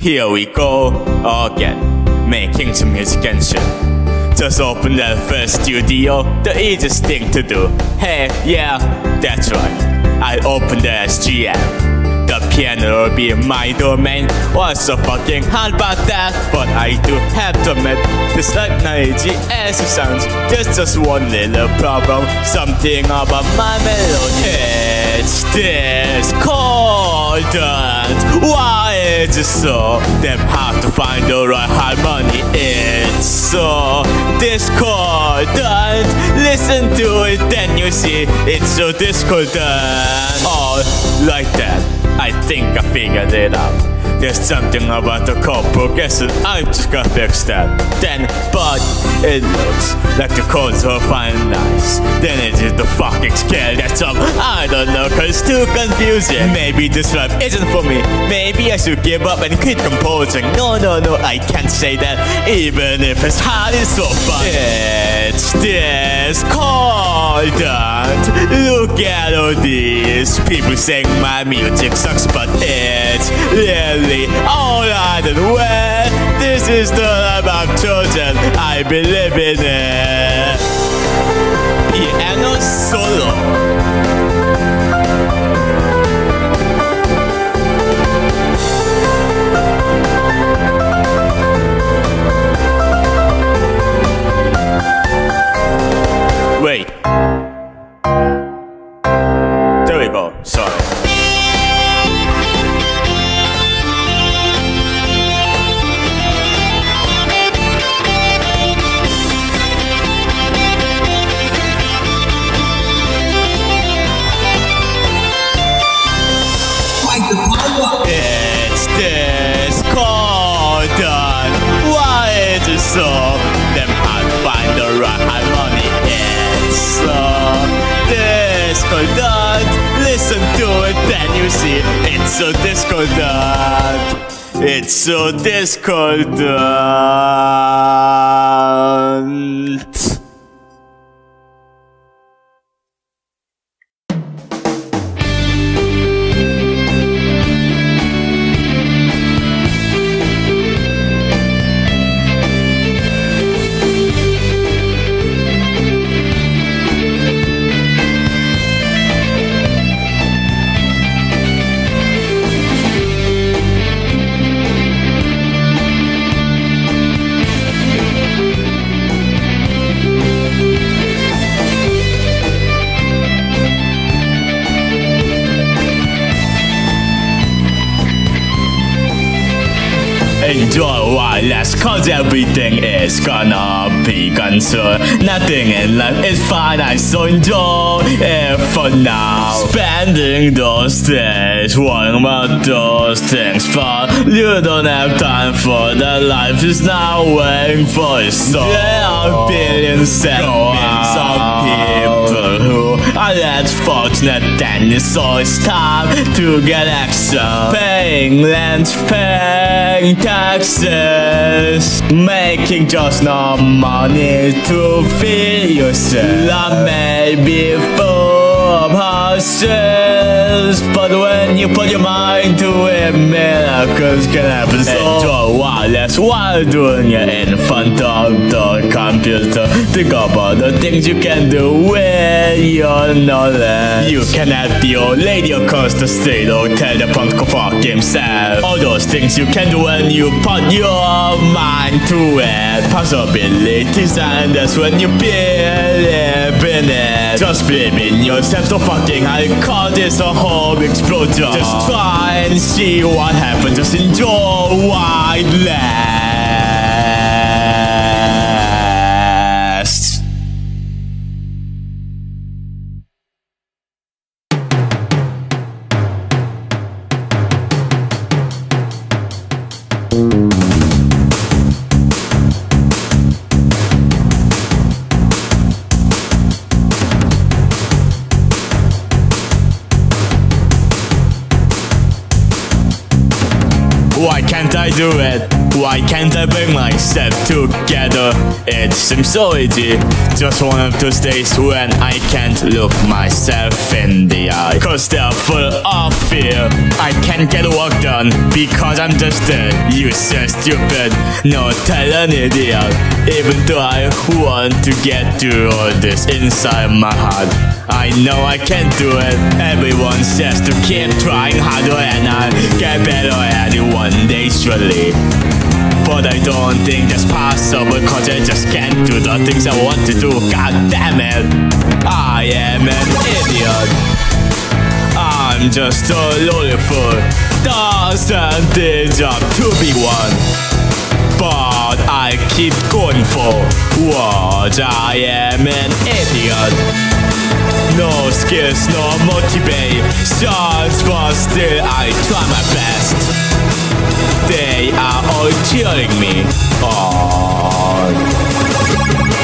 Here we go again, making some music and shit. Just open that first studio, the easiest thing to do. Hey, yeah, that's right. I opened the SGM. The piano will be my domain. What's so fucking hard about that? But I do have to admit, this noisy as it sounds. There's just one little problem. Something about my melody. It's discordant. Why is it so damn hard to find the right harmony? It's so discordant. Listen to it, then you see it's so discordant. All like that. I think I figured it out. There's something about the I just got fix that. Then, but it looks like the chords are fine nice. Then it is the fucking scale that's up. I don't know, cause it's too confusing. Maybe this rap isn't for me. Maybe I should give up and quit composing. No, no, no, I can't say that. Even if it's hard, it's so fun. It's this discordant. Uh, Look at all these people saying my music sucks, but it's really all right and well. This is the life I've chosen. I believe in it. Piano solo. Discordant. Is finite, so enjoy. It for now. Spending those days, worrying about those things, but you don't have time for that. Life is now waiting for you. So there are billions and millions of people who are less fortunate than you. So it's time to get action. Paying rent, paying taxes, making just enough money to feed yourself. I may be full of but when you put your mind to it, miracles can happen. So enjoy while less while doing it in front of the computer. Think about the things you can do with your knowledge. You can have the old lady across the street or tell the punk to fuck himself. All those things you can do when you put your mind to it. Possibilities, and that's when you believe in it. Just believe in yourself, so fucking I call this a home explosion. Just try and see what happens. Just enjoy it lasts. Can't I do it? Why can't I bring myself together? It seems so easy. Just one of those days when I can't look myself in the eye. Cause they're full of fear. I can't get work done because I'm just a useless stupid, no talent idiot. Even though I want to get through all this inside my heart. I know I can't do it. Everyone says to keep trying harder and I'll get better at it one day surely. But I don't think that's possible cause I just can't do the things I want to do. God damn it. I am an idiot. I'm just a lonely fool. Doesn't deserve to be one. But I keep going for what I am an idiot. No skills, no motivations, but still I try my best. They are all cheering me on.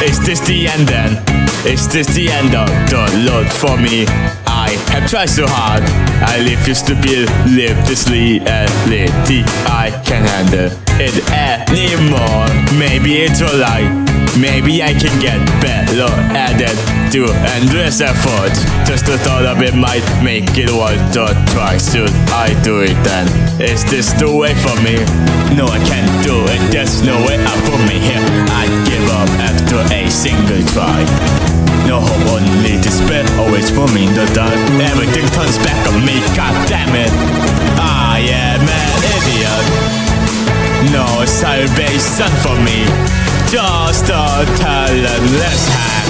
Is this the end then? Is this the end of the road for me? I have tried so hard. I live just to be live this. I can handle it anymore. Maybe it's alright. Maybe I can get better at it do endless effort. Just the thought of it might make it worth the try. Should I do it then? Is this the way for me? No, I can't do it. There's no way out for me here. I give up after a single try. No hope, only despair. Always for me in the dark. Everything turns back on me. God damn it. No salvation for me just a talentless hack.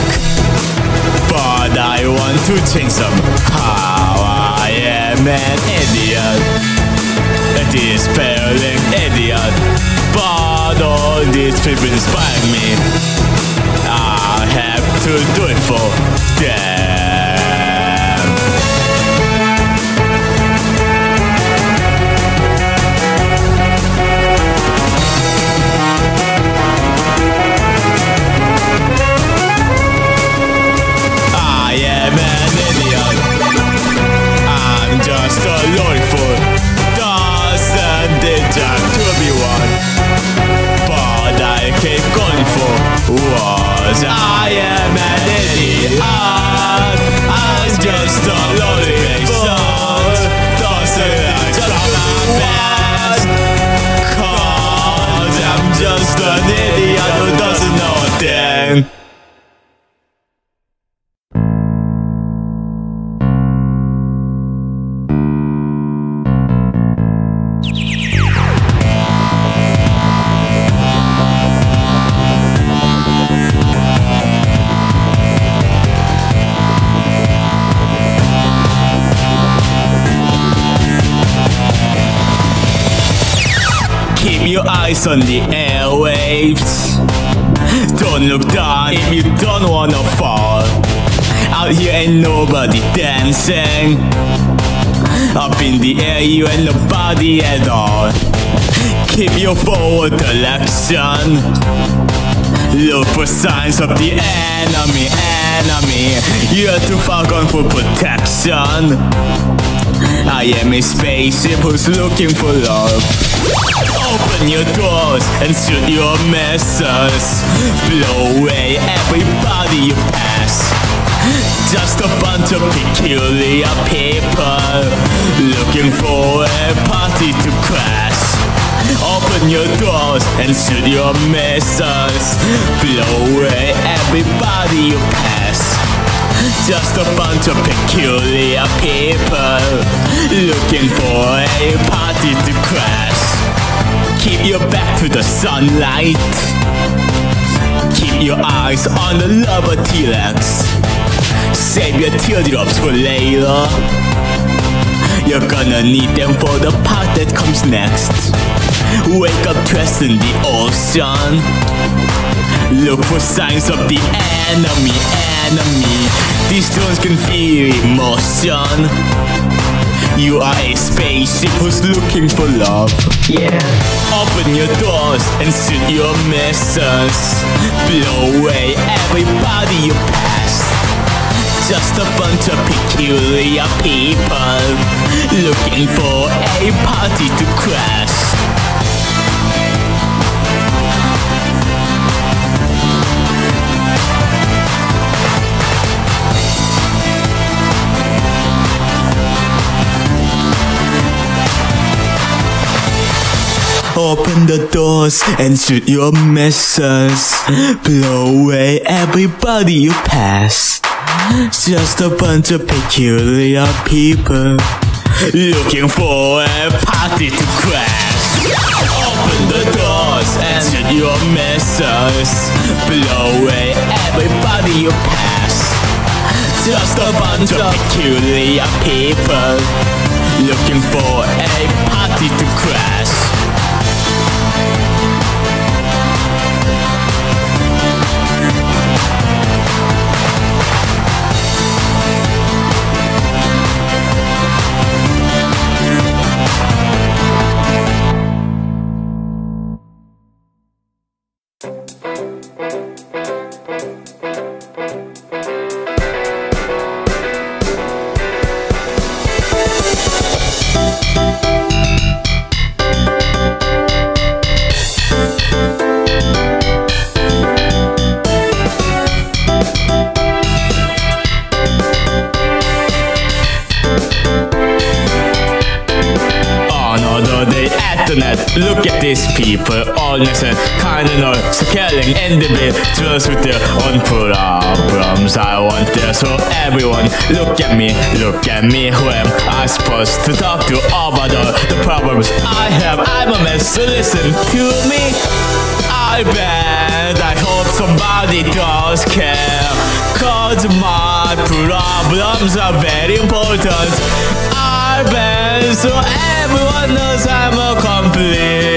But I want to change somehow. I am an idiot, a despairing idiot. But all these people inspire me. I have to do it for them. Was I am an idiot? I'm just a lonely fool. Doesn't I try my best. Cause I'm just an idiot who doesn't know a thing eyes on the airwaves. Don't look down if you don't wanna fall. Out here ain't nobody dancing. Up in the air, you ain't nobody at all. Keep your forward direction. Look for signs of the enemy, enemy. You're too far gone for protection. I am a spaceship who's looking for love. Open your doors and shoot your missiles. Blow away everybody you pass. Just a bunch of peculiar people looking for a party to crash. Open your doors and shoot your missiles. Blow away everybody you pass. Just a bunch of peculiar people looking for a party to crash. Keep your back to the sunlight. Keep your eyes on the lover T-Rex. Save your teardrops for later. You're gonna need them for the part that comes next. Wake up dressed in the ocean. Look for signs of the enemy, enemy. Can feel emotion. You are a spaceship who's looking for love. Yeah. Open your doors and shoot your missiles. Blow away everybody you pass. Just a bunch of peculiar people looking for a party to crash. Open the doors and shoot your missiles. Blow away everybody you pass. Just a bunch of peculiar people looking for a party to crash. Open the doors and shoot your missiles. Blow away everybody you pass. Just a bunch of peculiar people looking for a party to crash. These people, all innocent, kinda know, scaling individuals with their own problems. I want this for everyone. Look at me, look at me. Who am I supposed to talk to about all the problems I have? I'm a mess, so listen to me. I bet, I hope somebody does care. Cause my problems are very important. I bet, so everyone knows I'm a complete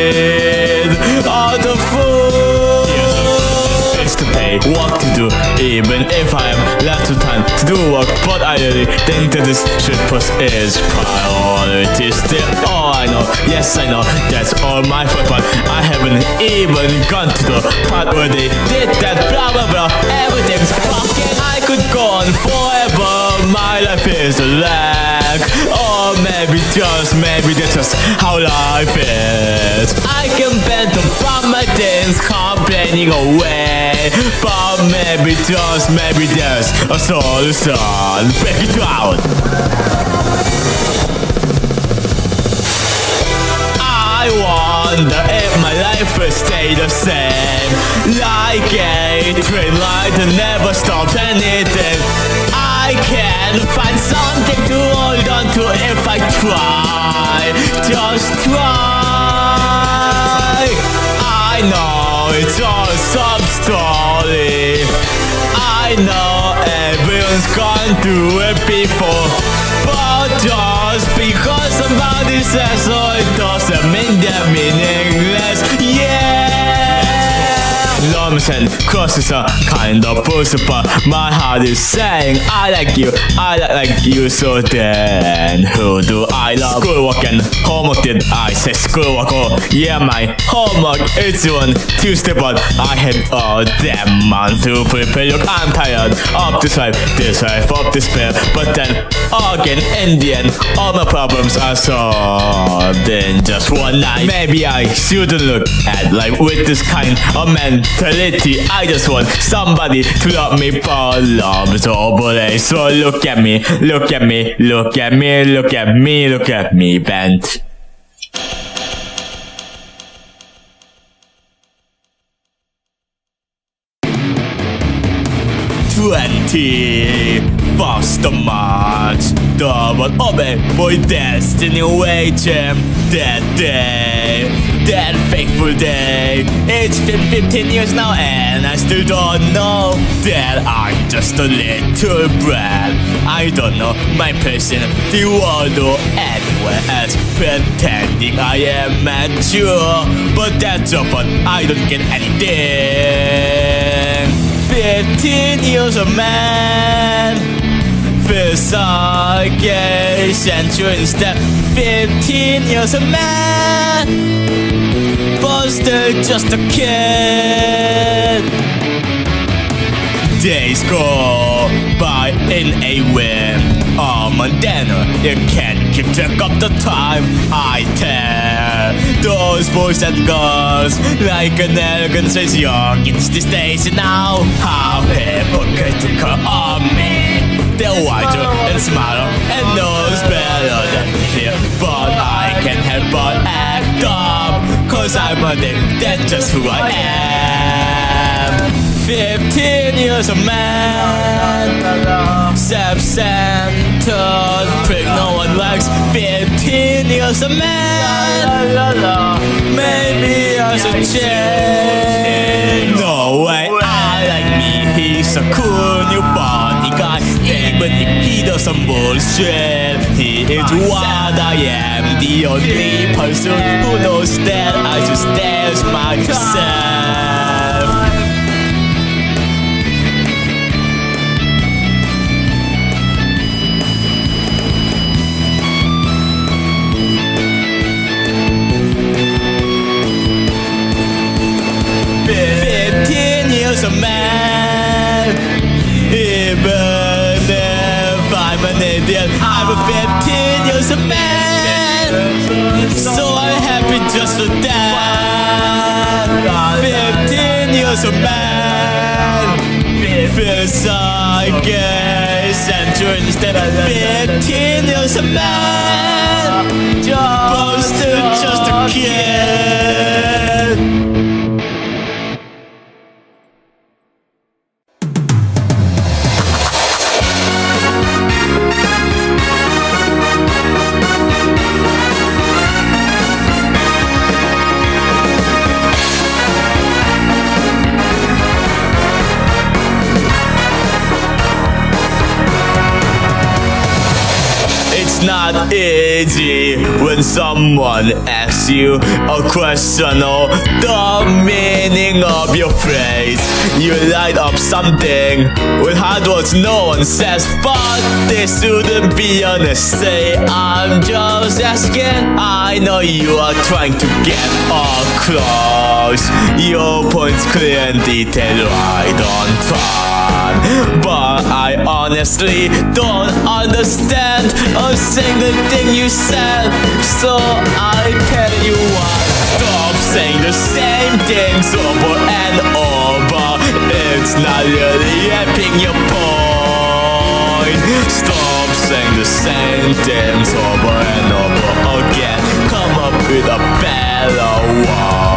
What to do, even if I am left with time to do work. But I really think that this shit push is priority still. Oh, I know, yes, I know, that's all my fault, but I haven't even gone to the part where they did that. Blah blah blah, everything's fucking. I could go on forever. My life is a lag, or maybe just maybe that's just how life is. I can bend upon my things, complaining away, but maybe just maybe there's a solution. Break it down. I wonder if my life will stay the same Like a train line that never stops anything I can find something to hold on to if I try Just try I know it's all some story I know everyone's gone through it before But just because somebody says so It doesn't mean they're meaningless. Yeah Lumps and crosses are kind of pussy But my heart is saying I like you, I like, like you So then. Who do I love? Schoolwork and homework did I say schoolwork Oh yeah my homework it's on Tuesday But I had all damn month to prepare. Look I'm tired of this life This life of despair. But then again in the end All my problems are solved in just one night. Maybe I shouldn't look at life with this kind of mentality I just want somebody to love me for love. Over So look at me, look at me, look at me, look at me, look at me bent. Twenty Basta match Double. Obey Boy destiny waiting. That day. That fateful day. It's been 15 years now and I still don't know That I'm just a little brat. I don't know my in the world or anywhere else Pretending I am mature. But that's all but I don't get anything. 15 years of man A century instead 15 years of man But still just a kid. Days go by in a whim. Oh Montana, you can't keep track of the time I tear those boys and girls Like an elegant says young. It's these days now How hypocritical of me They're wiser and smarter And knows better than me But I can't help but act dumb, Cause I'm addicted, just who I am. 15 years of man Self-centered prick no one likes. 15 years of man Maybe I should change. No way, He's a cool new body guy Even if he does some bullshit He is what I am The only person who knows that I just stare myself Fifteen years of man Feels like a instead Fifteen years of man just a kid easy when someone asks you a question or the meaning of your phrase. You light up something with hard words no one says, but they shouldn't be honest. Say, I'm just asking. I know you are trying to get across your points clear and detailed on time. But I honestly don't understand a single thing you said. So I tell you what, stop saying the same things over and over. It's not really helping your point. Stop saying the same things over and over again. Come up with a better one.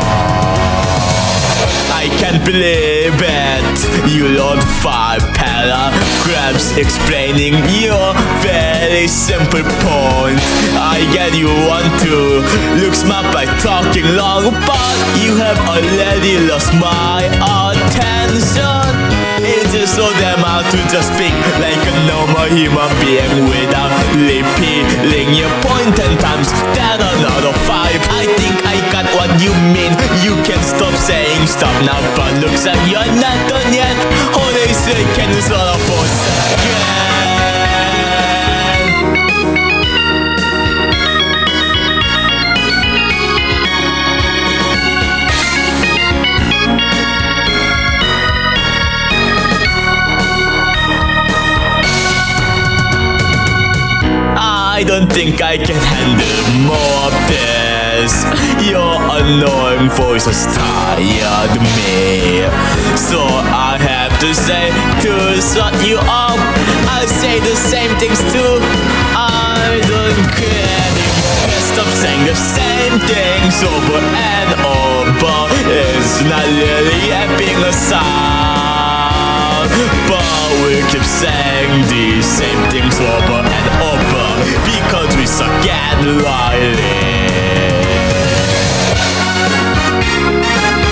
Can't believe it. You load five paragraphs explaining your very simple point. I get you want to look smart by talking long But you have already lost my attention. It is so damn hard to just speak like a normal human being Without repeating your point ten times. Then another five. I think I got what you mean? You can stop saying stop now But looks like you're not done yet. Holy shit, can you down for a second? I don't think I can handle more of this Your annoying voice has tired me So I have to say to shut you up I say the same things too. I don't care anymore. Stop saying the same things over and over. It's not really helping us out But we keep saying the same things over and over Because we suck at lying Thank you.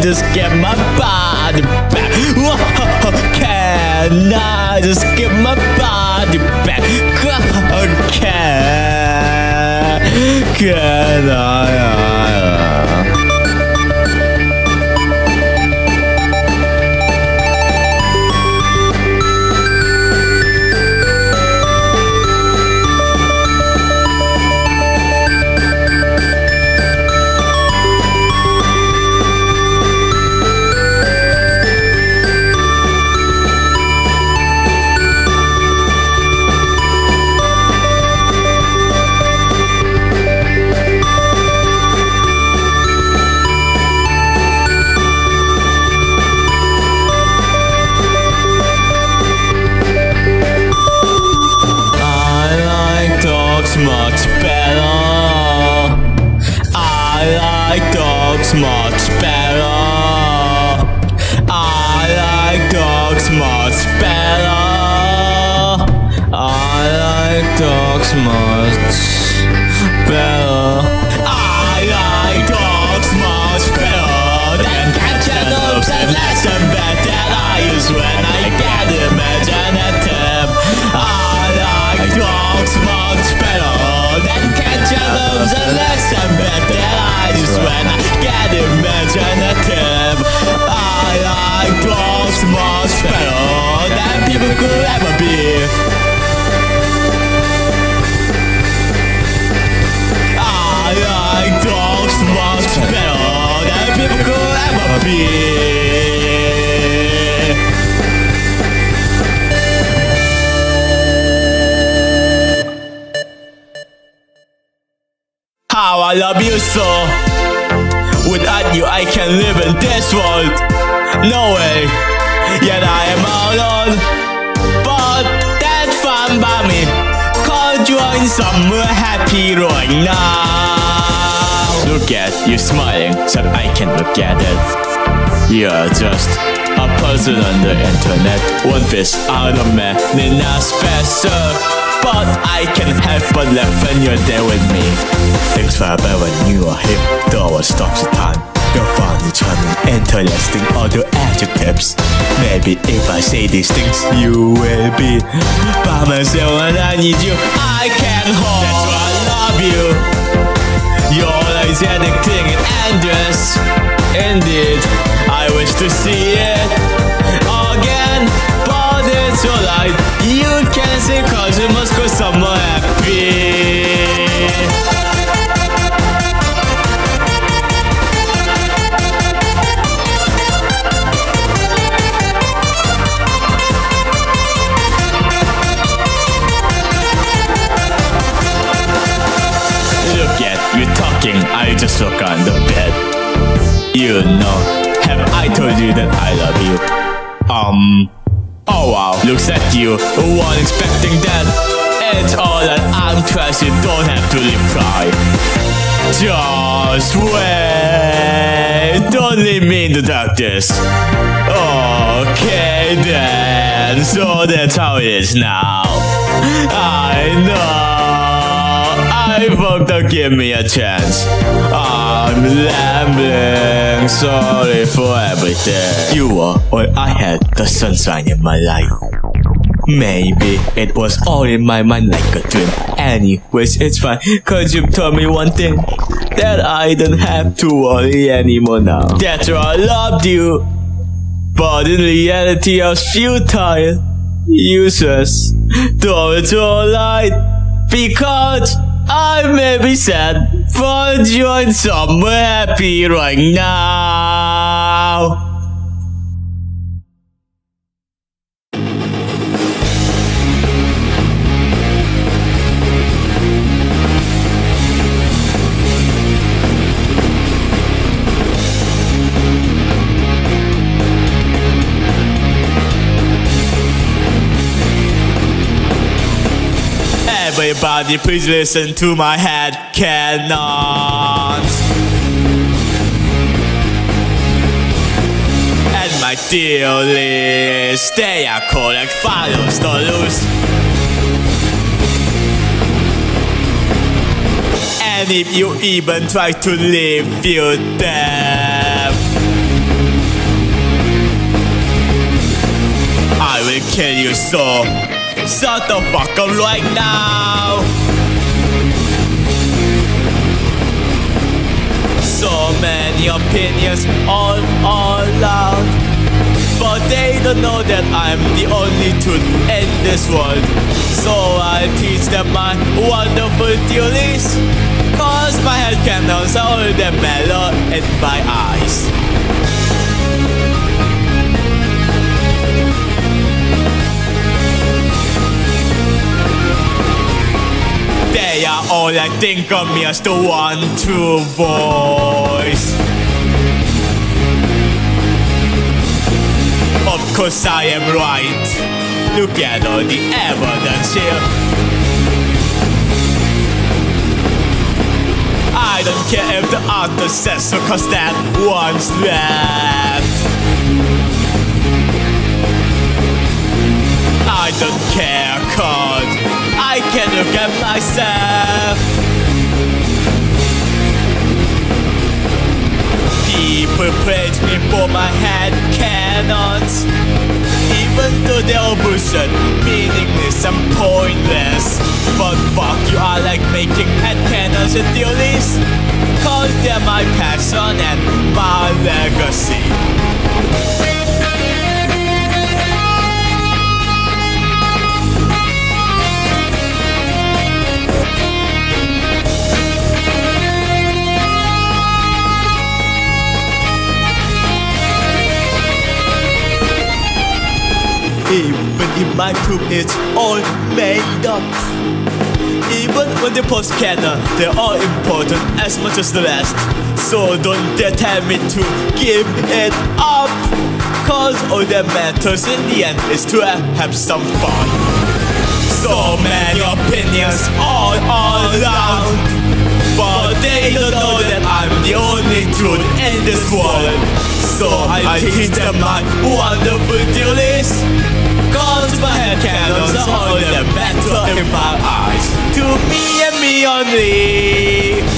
just get my body back? Can I just get my body back? Can, can I? I I like dogs much better than less than I when I get imaginative. I like dogs much better than cantaloupes and less than bad that imaginative. I like dogs much better than people could ever How I love you so. Without you, I can live in this world. No way. Yet I am alone. But that's fine by me. Cause you're in somewhere happy right now. Look at you smiling, so I can look at it. You're just a person on the internet. One piece out of many, not special. But I can't help but laugh when you're there with me. Things better when you are here. The hour stops the time. You're funny, charming, interesting, the adjectives. Maybe if I say these things, you will be by myself and I need you. I can't hold. That's why I love you. Always addicting and. Indeed, wait, don't leave me in the darkness. Okay then, so that's how it is now. I know. I fucked up, give me a chance. I'm rambling, sorry for everything. You were all I had, the sunshine in my life. Maybe it was all in my mind like a dream. Anyways, it's fine, cause you told me one thing that I don't have to worry anymore now. That's why I loved you. But in reality, I was futile, useless. Though it's alright, because I may be sad, but you're somewhere happy right now. Everybody please listen to my head cannons. And my deal is They are collect follows to lose And if you even try to leave, you them I will kill you so Shut the fuck up right now So many opinions all all loud. But they don't know that I'm the only truth in this world. So I teach them my wonderful theories. Cause my headcanons are all the mellow in my eyes all I think of me as the one true voice. Of course I am right. Look at all the evidence here. I don't care if the author says so Cause that one's left. I don't care cause I can look at myself. People praise me for my head cannons. Even though they're all meaningless and pointless. But fuck you, I like making head cannons and theories Cause they're my passion and my legacy Even if my truth is all made up. Even when they post canon, they're all important as much as the rest. So don't dare tell me to give it up Cause all that matters in the end is to have some fun. So many opinions all around but they don't know that I'm the only truth in this world. So I, I teach them my wonderful theories Cause my canons are all that matter in my eyes. To me and me only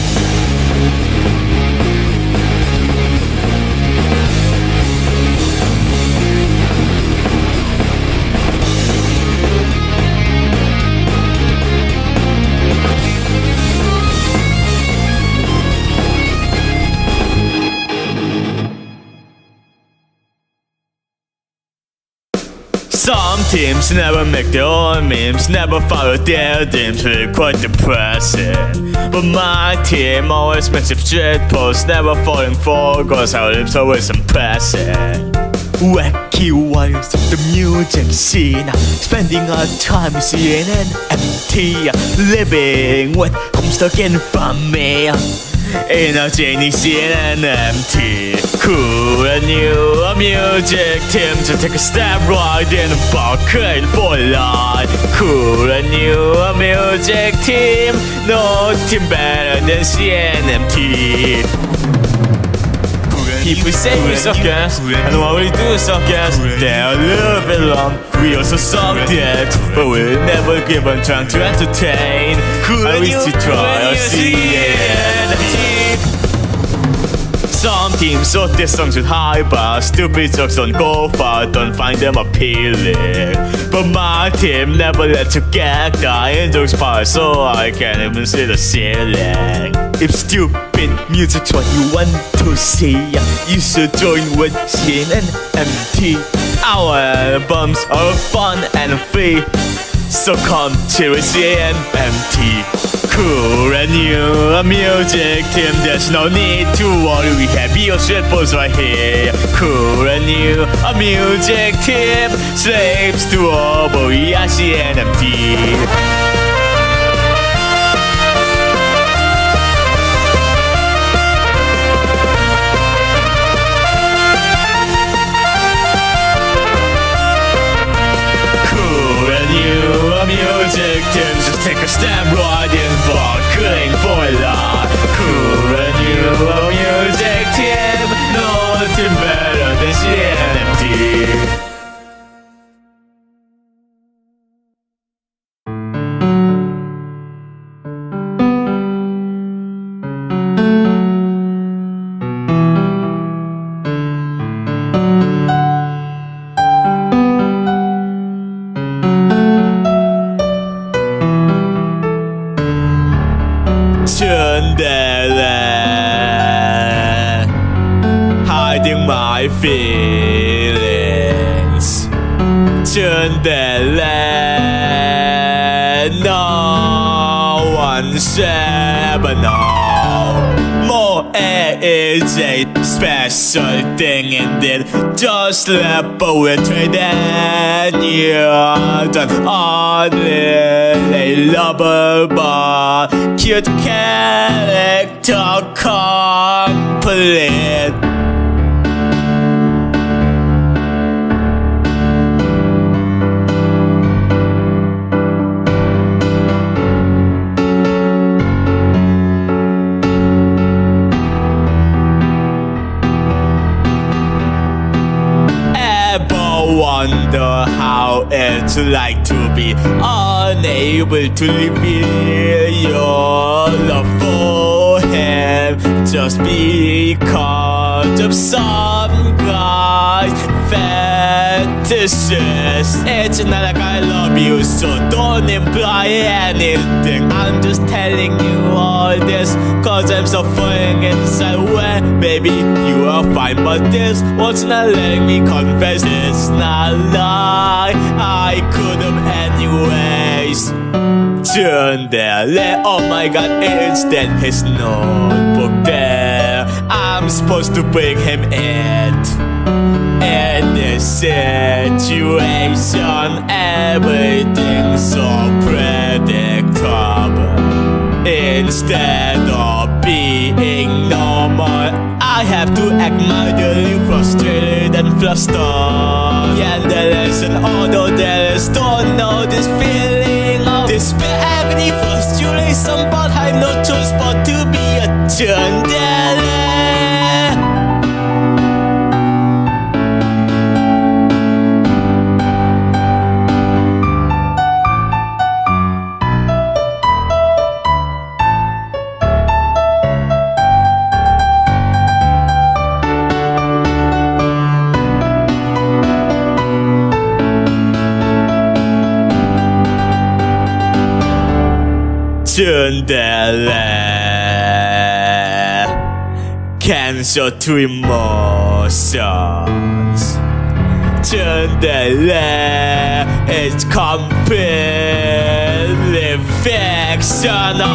teams never make their own memes, never follow their dreams, really quite depressing. But my team always makes up shit posts, never falling for goals, our lips always impressing. Wacky wires of the music scene, spending our time seeing an empty, living with Homestuck in infamy. In genie scene and empty Cool and new. Music team to take a step right in the bucket for life Cool and new. Music team No team better than CNMT People say we suck ass, and what we do suck ass. They're a little bit long, we also suck dicks, but we're never given trying to entertain. At least to try or see it. Some teams wrote their songs with high bars, stupid jokes don't go far, don't find them appealing. But my team never lets you get dying jokes part, so I can't even see the ceiling. If stupid music's what you want to see, you should join with Shin and MT. Our albums are fun and free, so come to CNMT. Cool and new a music team, there's no need to worry, we have your shitballs right here. Cool and new a music team, slaves to all, but we are CNMT. A team, take a step right in for cooling boiler. Cool and new oh, music a special thing indeed. Just slip away than you done only lovable cute character complete. Wonder how it's like to be unable to reveal your love for him just because of some guy's fetishes. It's not like I love you, so don't imply anything. I'm just telling you all this, cause I'm suffering inside when maybe you are fine, but this what's not letting me confess it's not lie. I could have anyways. Turn there, let oh my god, it's then his notebook there. I'm supposed to bring him it. In this situation, everything's so predictable. Instead of being normal, I have to act mildly frustrated and flustered. And there is an although there is don't know this feeling of despair, agony, frustration, but I've no choice but to be a tsundere. Cancel to emotions Tsundere is completely fictional.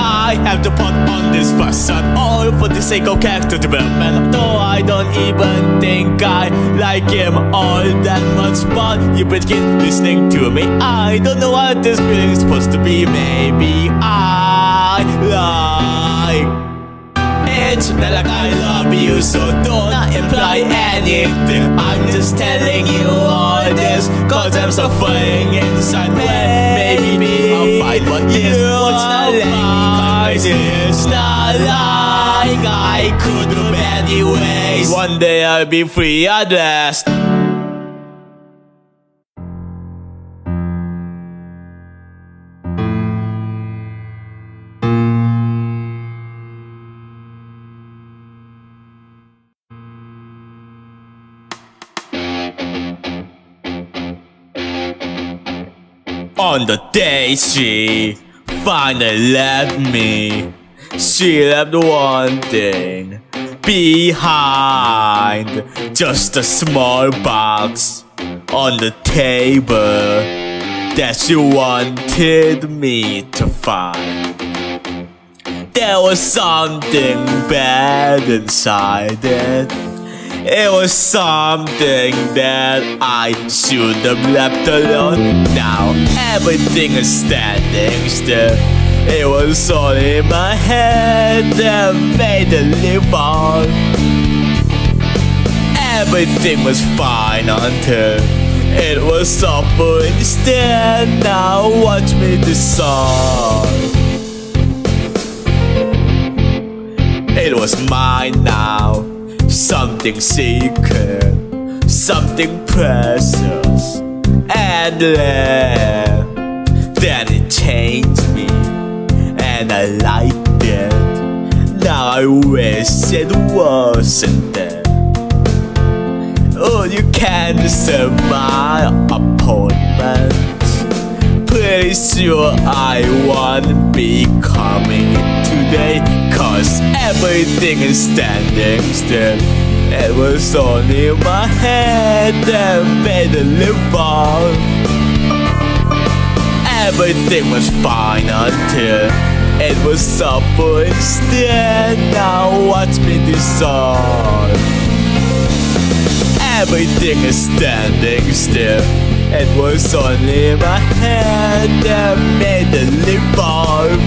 I have to put on this facade All for the sake of character development. Though I don't even think I like him all that much But you begin listening to me. I don't know what this feeling is supposed to be. Maybe I like it's not like I love you, so don't imply anything. I'm just telling you all this, cause I'm suffering inside. Maybe I'll find what this what's not it's not like I could have anyways. One day I'll be free at last. On the day she finally left me. She left one thing behind, just a small box on the table that she wanted me to find. There was something bad inside it. It was something that I should have left alone. Now everything is standing still. It was all in my head that made the live on. Everything was fine until It was suffer instead. Now watch me decide. It was mine now. Something secret, something precious, and then, then it changed and I liked it. Now I wish it wasn't there. Oh, you can serve my appointment. Pretty sure I won't be coming today. Cause everything is standing still. It was only my head that made a live on. Everything was fine until it was suffer instead. Now watch me dissolve. Everything is standing still. It was only my head that made the revolve.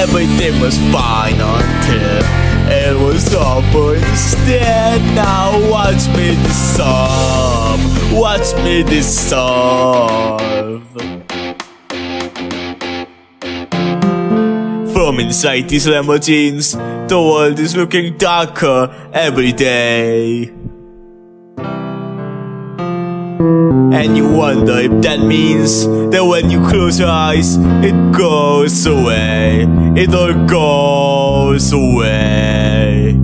Everything was fine until it was over instead. Now watch me dissolve. Watch me dissolve. From inside these limousines, the world is looking darker every day. And you wonder if that means that when you close your eyes, it goes away. It all goes away.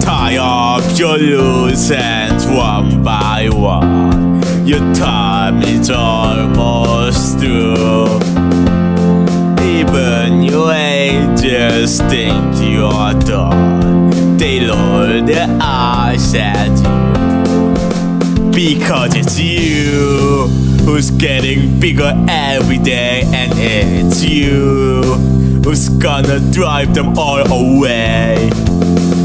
Tie up your loose ends one by one. Your time is almost through. Even your angels think you're done. They roll their eyes at you. Because it's you who's getting bigger every day, and it's you who's gonna drive them all away.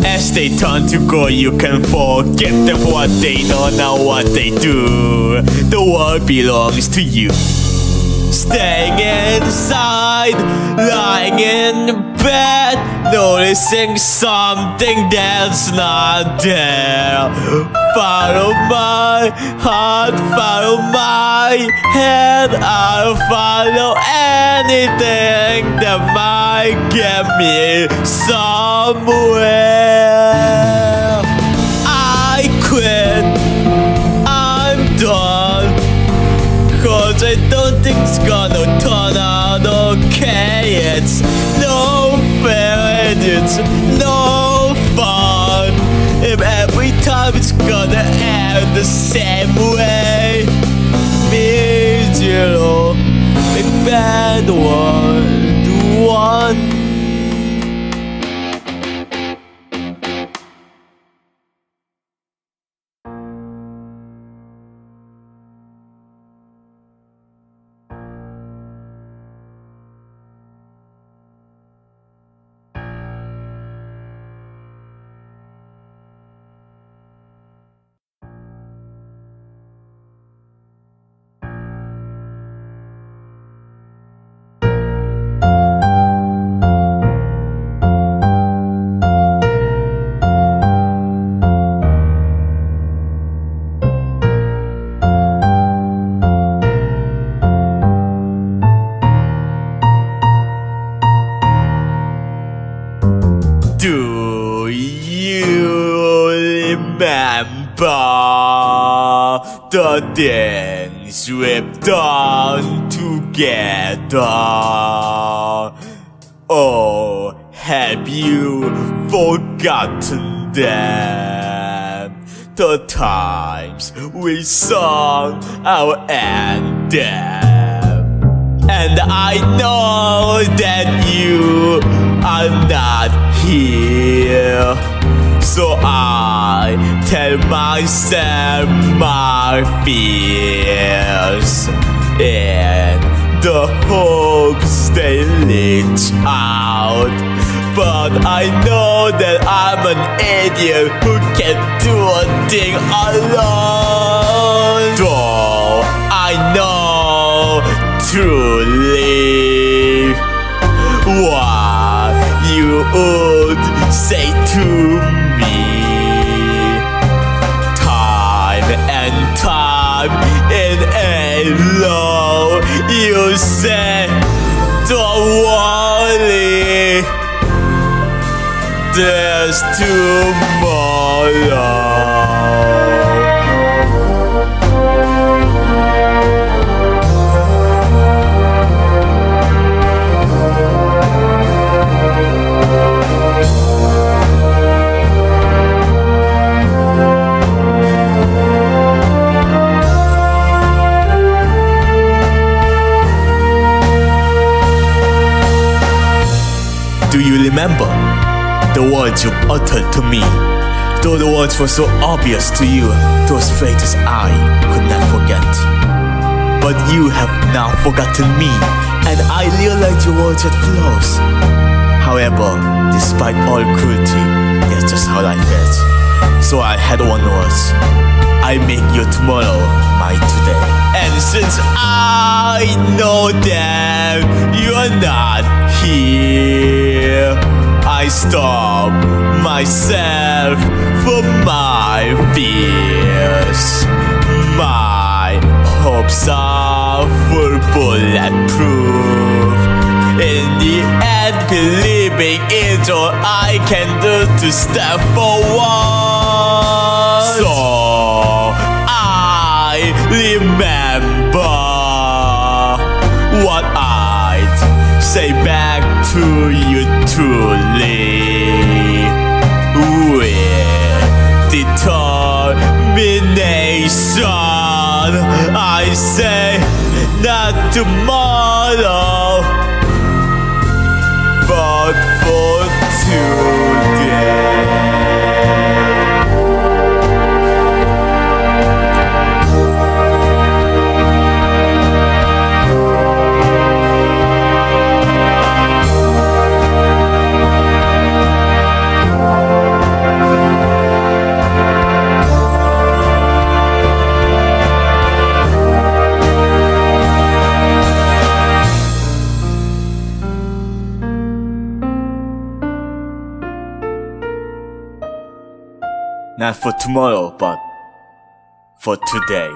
As they turn to go, you can forget them what they know, not what they do. The world belongs to you. Staying inside, lying in bed, noticing something that's not there. Follow my heart, follow my head. I'll follow anything that might get me somewhere. It's gonna turn out okay. It's no fair and it's no fun. If every time it's gonna end the same way. Big bad one, one. The things we've done together? Oh, have you forgotten them? The times we sung our anthem. And I know that you are not here. So I tell myself my fears. And the hopes they reach out. But I know that I'm an idiot who can do a thing alone. Though I know truly what you would say to me. low. You said, don't worry, there's tomorrow. Words you uttered to me? Though the words were so obvious to you, those phrases I could not forget. But you have now forgotten me, and I realize your words had flaws. However, despite all cruelty, that's just how I is. So I had one words. I make your tomorrow my today. And since I know that you're not here, I stop myself from my fears. My hopes are full bulletproof. In the end, believing is all I can do to step forward. So I remember say back to you truly. With determination, I say not tomorrow, but for today. Not for tomorrow, but for today.